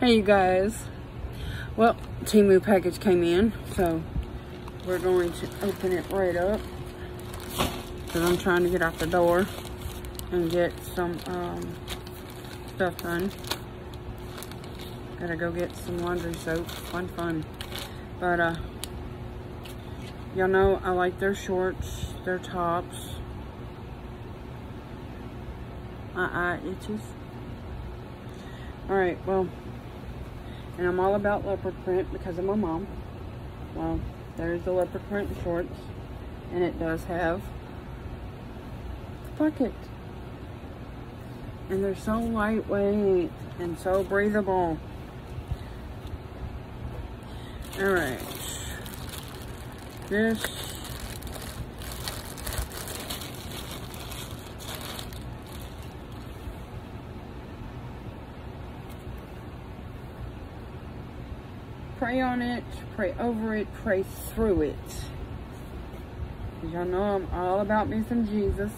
Hey you guys. Well, Temu package came in, so we're going to open it right up. Because I'm trying to get out the door and get some um, stuff done. Gotta go get some laundry soap. Fun, fun. But, uh, y'all know I like their shorts, their tops. My eye itches. Alright, well, and I'm all about leopard print because of my mom. Well, there's the leopard print shorts, and it does have pocket. And they're so lightweight and so breathable. Alright. This pray on it, pray over it, pray through it. Y'all know I'm all about me some Jesus.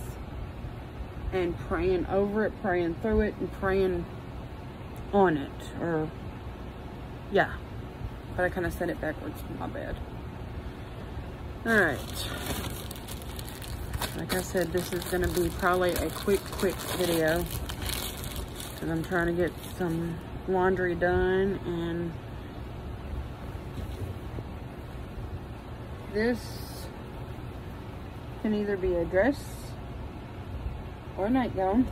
And praying over it, praying through it, and praying on it. Or, yeah. But I kind of said it backwards. My bad. Alright. Like I said, this is going to be probably a quick, quick video. Because I'm trying to get some laundry done and this can either be a dress or a nightgown.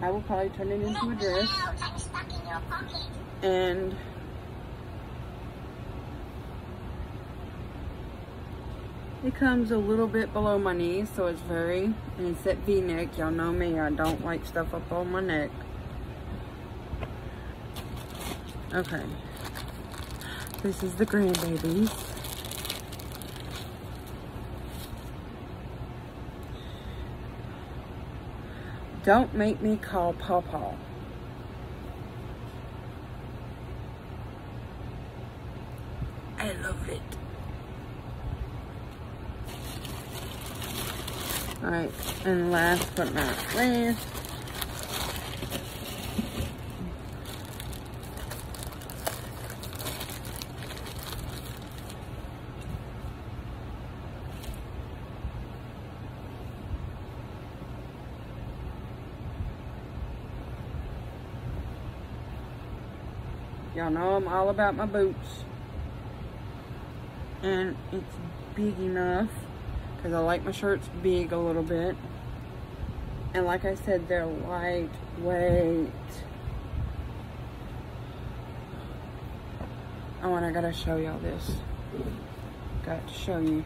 I will probably turn it into a dress. And it comes a little bit below my knees, so it's very, and it's that v-neck. Y'all know me, I don't like stuff up on my neck. Okay. This is the grandbabies. Don't make me call Pawpaw. I love it. Alright, and last but not least, Y'all know I'm all about my boots. And it's big enough because I like my shirts big a little bit. And like I said, they're lightweight. Oh, and I gotta show y'all this. Got to show you.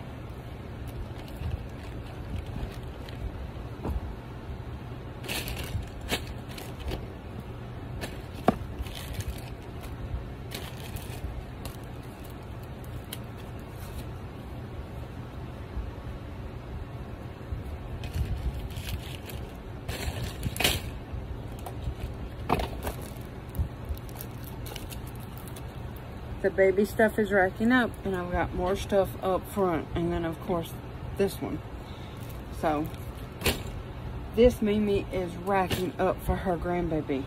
The baby stuff is racking up and I've got more stuff up front and then of course this one. So this Mimi is racking up for her grandbaby.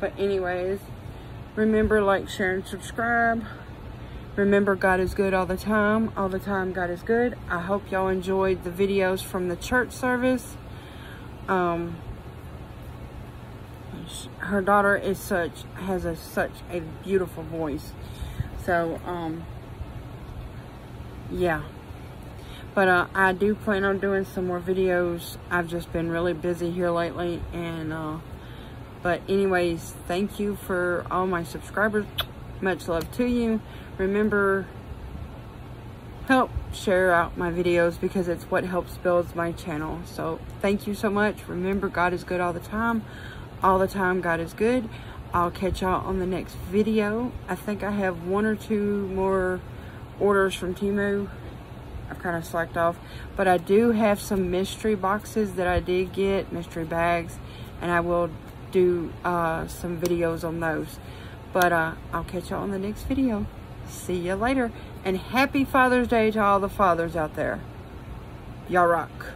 But anyways remember like share and subscribe Remember, God is good all the time. All the time, God is good. I hope y'all enjoyed the videos from the church service. Um, her daughter is such, has a such a beautiful voice. So, um, yeah. But uh, I do plan on doing some more videos. I've just been really busy here lately. And, uh, but anyways, thank you for all my subscribers. Much love to you. Remember help share out my videos because it's what helps builds my channel. So thank you so much. Remember god is good all the time. All the time god is good. I'll catch y'all on the next video. I think i have one or two more orders from Temu. I've kind of slacked off. But I do have some mystery boxes that I did get mystery bags and I will do uh, some videos on those but uh, I'll catch y'all on the next video See you later. And happy Father's Day to all the fathers out there. Y'all rock.